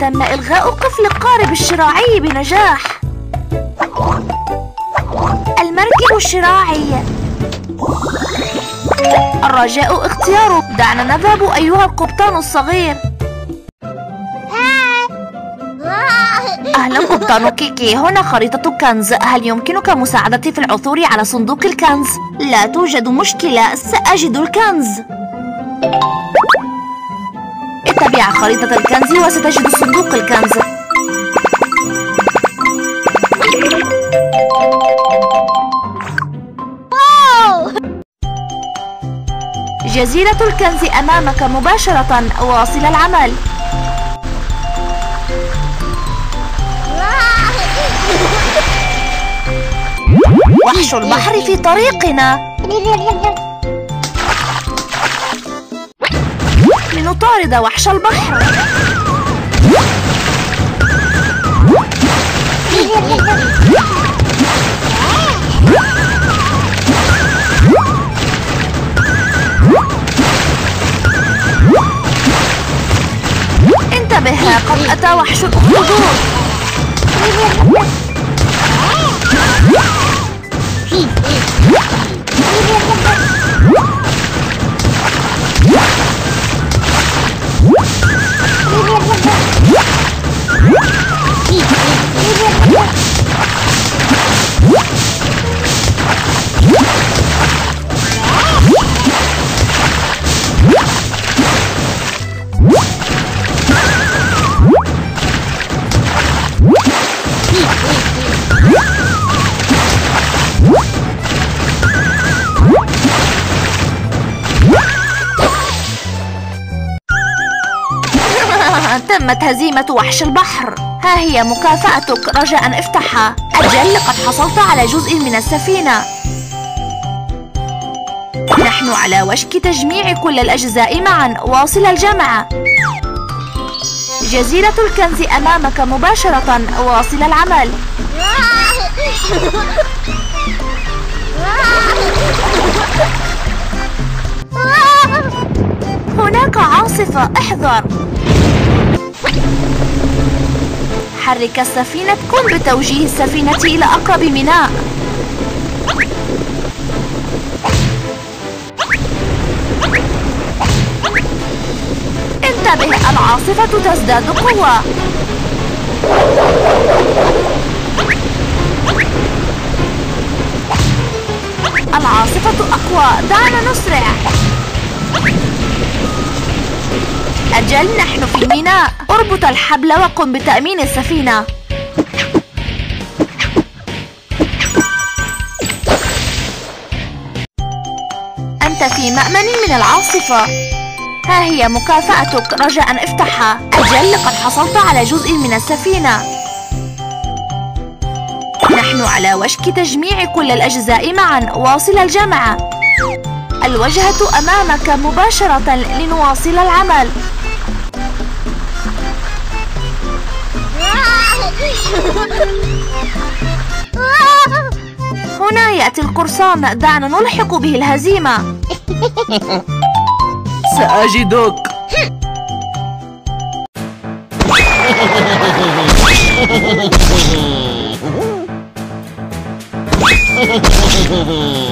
تم إلغاء قفل القارب الشراعي بنجاح. المركب الشراعي. الرجاء اختياره. دعنا نذهب أيها القبطان الصغير. أهلا قبطان كيكي. هنا خريطة الكنز هل يمكنك مساعدتي في العثور على صندوق الكنز؟ لا توجد مشكلة. سأجد الكنز. خريطة الكنز وستجد صندوق الكنز. جزيرة الكنز أمامك مباشرة واصل العمل. وحش البحر في طريقنا. لنطارد وحش البحر. انتبه قد أتى وحش الأخدود تمت هزيمة وحش البحر. ها هي مكافأتك. رجاء افتحها. أجل لقد حصلت على جزء من السفينة. نحن على وشك تجميع كل الأجزاء معا. واصل الجمع. جزيرة الكنز أمامك مباشرة. واصل العمل. هناك عاصفة. احذر. حرك السفينة. قم بتوجيه السفينة إلى أقرب ميناء. انتبه العاصفة تزداد قوة. العاصفة أقوى. دعنا نسرع. أجل نحن في ميناء. اربط الحبل وقم بتأمين السفينة. أنت في مأمن من العاصفة. ها هي مكافأتك. رجاء افتحها. أجل لقد حصلت على جزء من السفينة. نحن على وشك تجميع كل الأجزاء معا. واصل الجمع. الوجهة أمامك مباشرة لنواصل العمل. هنا يأتي القرصان دعنا نلحق به الهزيمة. سأجدك.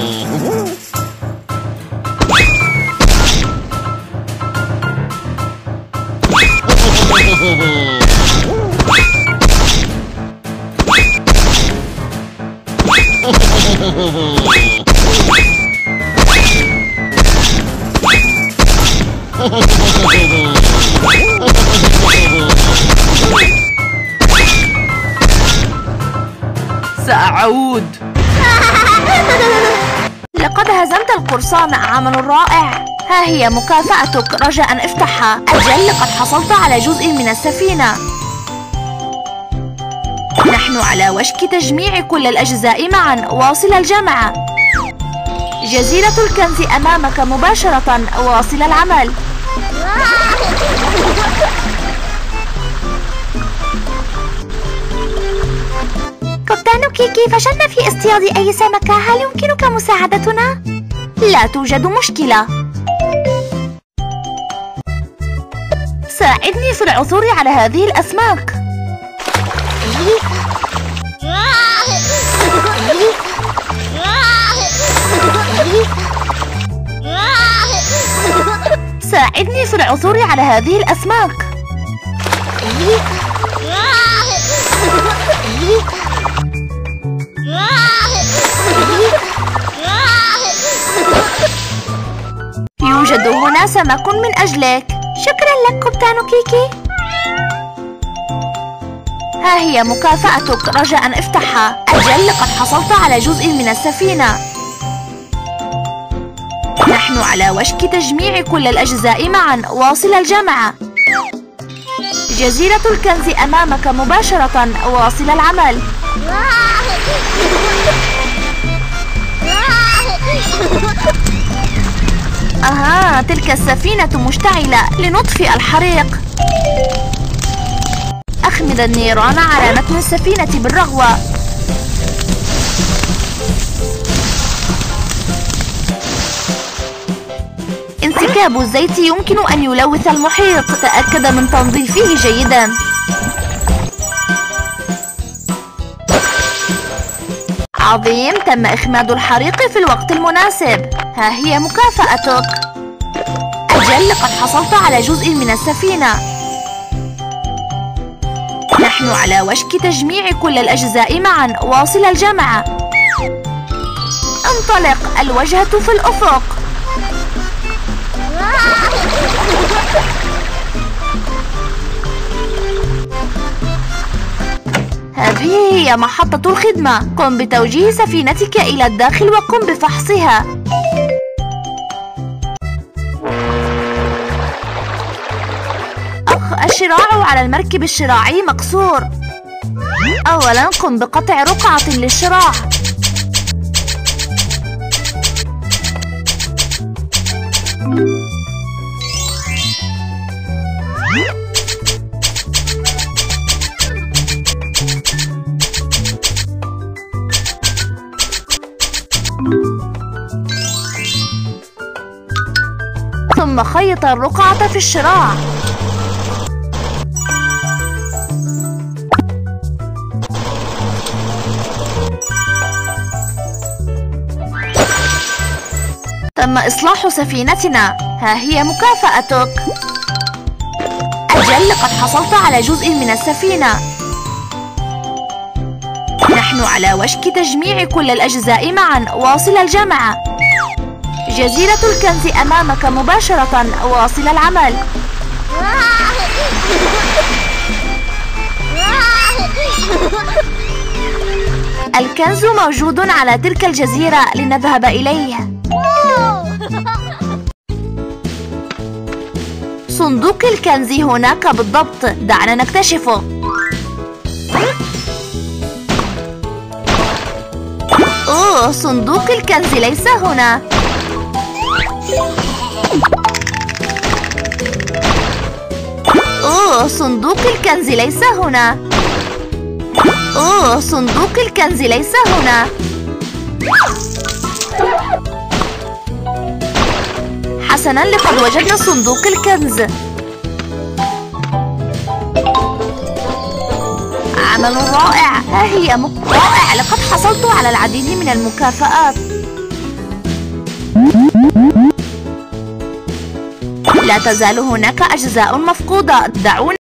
سأعود. لقد هزمت القرصان عمل رائع. ها هي مكافأتك رجاء افتحها. أجل لقد حصلت على جزء من السفينة. نحن على وشك تجميع كل الأجزاء معا. واصل الجمع. جزيرة الكنز أمامك مباشرة. واصل العمل. كابتن كيكي فشلنا في اصطياد أي سمكة. هل يمكنك مساعدتنا؟ لا توجد مشكلة. ساعدني في العثور على هذه الأسماك. ساعدني في العثور على هذه الأسماك. يوجد هنا سمك من أجلك. شكرا لك كابتن كيكي. ها هي مكافأتك. رجاء افتحها. أجل لقد حصلت على جزء من السفينة. نحن على وشك تجميع كل الأجزاء معا. واصل الجامعة. جزيرة الكنز أمامك مباشرة. واصل العمل. أها تلك السفينة مشتعلة. لنطفئ الحريق. أخمد النيران على متن السفينة بالرغوة. انسكاب الزيت يمكن أن يلوث المحيط. تأكد من تنظيفه جيدا. عظيم تم إخماد الحريق في الوقت المناسب. ها هي مكافأتك. أجل لقد حصلت على جزء من السفينة. نحن على وشك تجميع كل الأجزاء معا. واصل الجامعة. انطلق. الوجهة في الأفق. هذه هي محطة الخدمة. قم بتوجيه سفينتك إلى الداخل وقم بفحصها. الشراع على المركب الشراعي مكسور أولا قم بقطع رقعة للشراع. ثم خيط الرقعة في الشراع. تم إصلاح سفينتنا. ها هي مكافأتك. أجل لقد حصلت على جزء من السفينة. نحن على وشك تجميع كل الأجزاء معا. واصل الجامعة جزيرة الكنز أمامك مباشرة. واصل العمل. الكنز موجود على تلك الجزيرة. لنذهب إليه. صندوق الكنز هناك بالضبط. دعنا نكتشفه. أوه صندوق الكنز ليس هنا. أوه صندوق الكنز ليس هنا. أوه صندوق الكنز ليس هنا. حسنا لقد وجدنا صندوق الكنز. عمل رائع. ها هي. رائع. لقد حصلت على العديد من المكافآت. لا تزال هناك أجزاء مفقودة. دعونا